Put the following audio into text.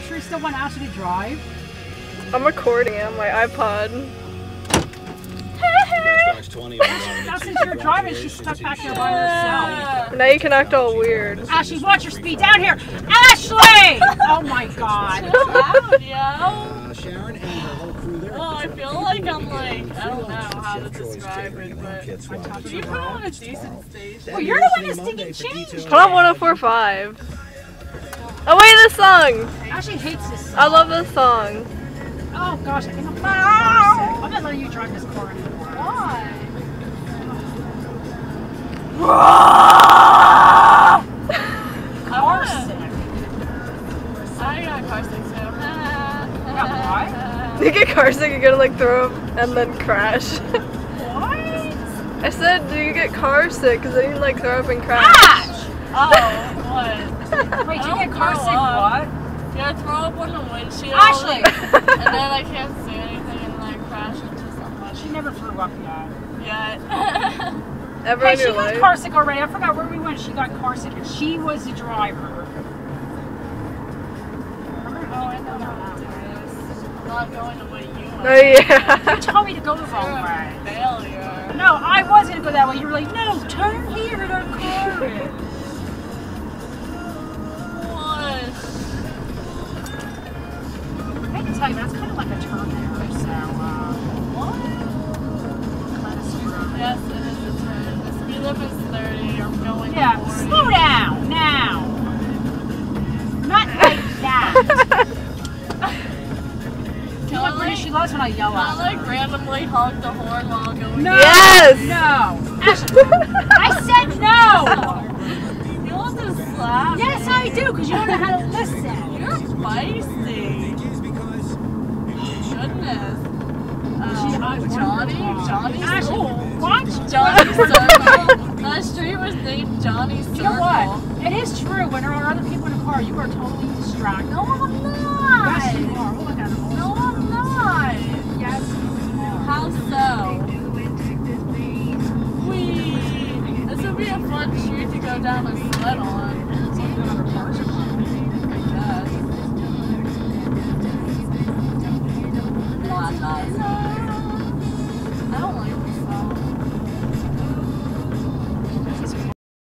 You sure you still want Ashley to drive? I'm recording on my iPod. Matchbox 20 was on Now since you're driving, she's stuck back there by herself. Now you can act all weird. Ashley, watch your speed down here. Ashley! Oh my god. loud, yo. Uh, Sharon and her whole crew there. Oh, I feel like I'm like, I don't know how to describe it, but Kid swap. you put on a decent station. Well, you're the one that's singing change. Put on 1045. Wait, this song! Ashley hates this I love this song. Oh gosh, I think I'm car I'm not letting ah! you drive this car anymore. Why? Car sick. I got car sick too. got You get car sick, you're gonna like throw up and then crash. What? I said, do you get car sick? Because then you like throw up and crash. Ash! Oh, what? Wait, did you get car throw sick up. what? Yeah, throw up on the windshield. Ashley! and then I can't see anything and like crash into somebody. She never threw up yet. Yet. Ever Hey, in she your got life? car sick already. I forgot where we went. She got car sick and she was the driver. oh, I know how to do this. Not going the way you went. Oh yeah. You told me to go the wrong You're a way. failure. No, I was gonna go that way. You were like, no, turn here and our car is. tell you, but it's kind of like a turn there. So, uh, What? kind of. Yes, it is a turn. The speed limit is 30. I'm going Yeah, 40. slow down now. Not like that. You know what British she loves when I yell Not at her. I like randomly honk the horn while going. No. Yes! No. Ashley, I said no. You want to slap? Yes, I do, because you don't know how to listen. You're spicy. Goodness. She- I Um, wonder Johnny? why. Johnny Ashley, Circle. watch. Johnny Circle. that street was named Johnny Circle. You know what? It is true. When there are other people in the car, you are totally distracted. No, I'm not. Yes, you are. We'll look at it. No, I'm not. Yes, you are. How so? Wee. This would be a fun street to go down and sled on.